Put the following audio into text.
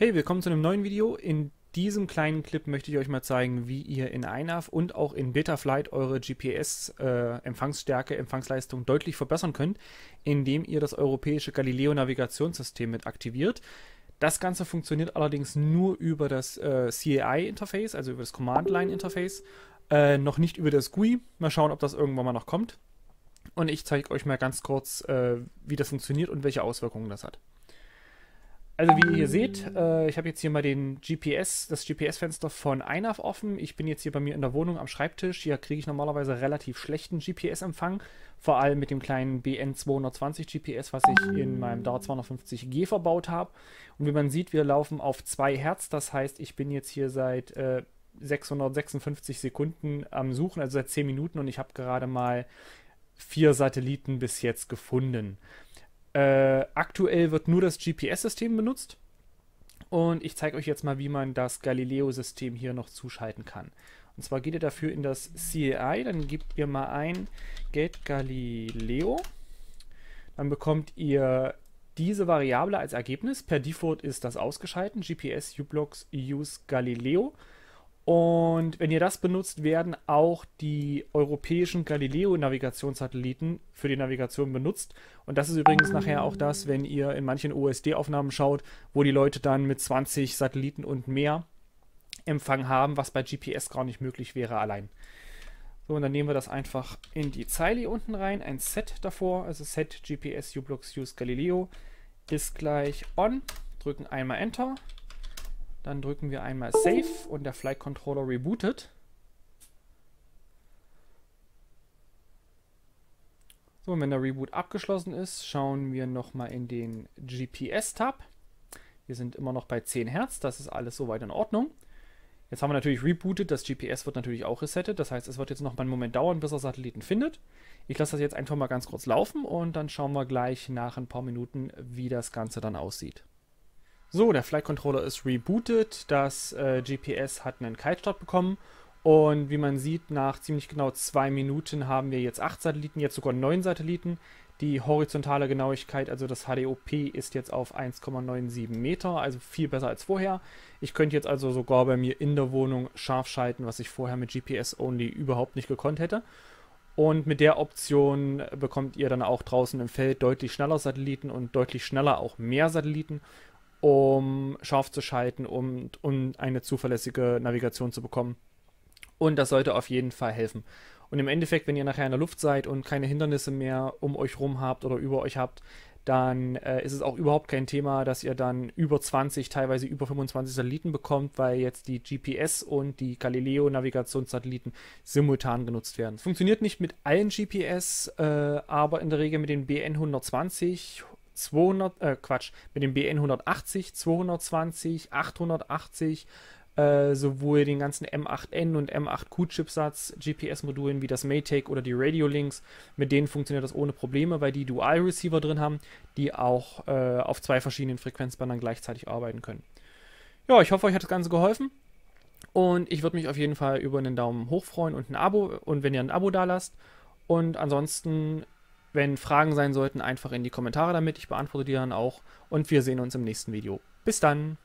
Hey, willkommen zu einem neuen Video. In diesem kleinen Clip möchte ich euch mal zeigen, wie ihr in INAV und auch in Betaflight eure GPS-Empfangsstärke, äh, Empfangsleistung deutlich verbessern könnt, indem ihr das europäische Galileo-Navigationssystem mit aktiviert. Das Ganze funktioniert allerdings nur über das äh, CAI-Interface, also über das Command-Line-Interface, äh, noch nicht über das GUI. Mal schauen, ob das irgendwann mal noch kommt. Und ich zeige euch mal ganz kurz, äh, wie das funktioniert und welche Auswirkungen das hat. Also wie ihr seht, äh, ich habe jetzt hier mal den GPS, das GPS-Fenster von INAV offen. Ich bin jetzt hier bei mir in der Wohnung am Schreibtisch. Hier kriege ich normalerweise relativ schlechten GPS-Empfang. Vor allem mit dem kleinen BN220 GPS, was ich in meinem DAR 250G verbaut habe. Und wie man sieht, wir laufen auf 2 Hertz. Das heißt, ich bin jetzt hier seit äh, 656 Sekunden am Suchen, also seit 10 Minuten. Und ich habe gerade mal vier Satelliten bis jetzt gefunden. Äh, aktuell wird nur das GPS-System benutzt. Und ich zeige euch jetzt mal, wie man das Galileo-System hier noch zuschalten kann. Und zwar geht ihr dafür in das CAI, dann gebt ihr mal ein Get Galileo. Dann bekommt ihr diese Variable als Ergebnis. Per Default ist das ausgeschalten. GPS uBlocks use Galileo. Und wenn ihr das benutzt, werden auch die europäischen Galileo-Navigationssatelliten für die Navigation benutzt. Und das ist übrigens nachher auch das, wenn ihr in manchen OSD-Aufnahmen schaut, wo die Leute dann mit 20 Satelliten und mehr Empfang haben, was bei GPS gar nicht möglich wäre allein. So, und dann nehmen wir das einfach in die Zeile hier unten rein, ein Set davor, also Set GPS uBlocks Use Galileo ist gleich on, drücken einmal Enter dann drücken wir einmal Save und der Flight Controller rebootet. So, und wenn der Reboot abgeschlossen ist, schauen wir nochmal in den GPS-Tab. Wir sind immer noch bei 10 Hertz, das ist alles soweit in Ordnung. Jetzt haben wir natürlich rebootet, das GPS wird natürlich auch resettet, das heißt, es wird jetzt noch mal einen Moment dauern, bis er Satelliten findet. Ich lasse das jetzt einfach mal ganz kurz laufen und dann schauen wir gleich nach ein paar Minuten, wie das Ganze dann aussieht. So, der Flight Controller ist rebootet. Das äh, GPS hat einen Kaltstart bekommen. Und wie man sieht, nach ziemlich genau zwei Minuten haben wir jetzt acht Satelliten, jetzt sogar neun Satelliten. Die horizontale Genauigkeit, also das HDOP, ist jetzt auf 1,97 Meter, also viel besser als vorher. Ich könnte jetzt also sogar bei mir in der Wohnung scharf schalten, was ich vorher mit GPS-Only überhaupt nicht gekonnt hätte. Und mit der Option bekommt ihr dann auch draußen im Feld deutlich schneller Satelliten und deutlich schneller auch mehr Satelliten um scharf zu schalten und um eine zuverlässige Navigation zu bekommen. Und das sollte auf jeden Fall helfen. Und im Endeffekt, wenn ihr nachher in der Luft seid und keine Hindernisse mehr um euch rum habt oder über euch habt, dann äh, ist es auch überhaupt kein Thema, dass ihr dann über 20, teilweise über 25 Satelliten bekommt, weil jetzt die GPS und die Galileo-Navigationssatelliten simultan genutzt werden. Funktioniert nicht mit allen GPS, äh, aber in der Regel mit den BN 120, 200, äh, Quatsch, mit dem BN 180, 220, 880, äh, sowohl den ganzen M8N und M8Q-Chipsatz, GPS-Modulen wie das Maytag oder die Radiolinks, mit denen funktioniert das ohne Probleme, weil die Dual-Receiver drin haben, die auch äh, auf zwei verschiedenen Frequenzbändern gleichzeitig arbeiten können. Ja, ich hoffe, euch hat das Ganze geholfen. Und ich würde mich auf jeden Fall über einen Daumen hoch freuen und ein Abo und wenn ihr ein Abo da lasst. Und ansonsten wenn Fragen sein sollten, einfach in die Kommentare damit. Ich beantworte die dann auch. Und wir sehen uns im nächsten Video. Bis dann!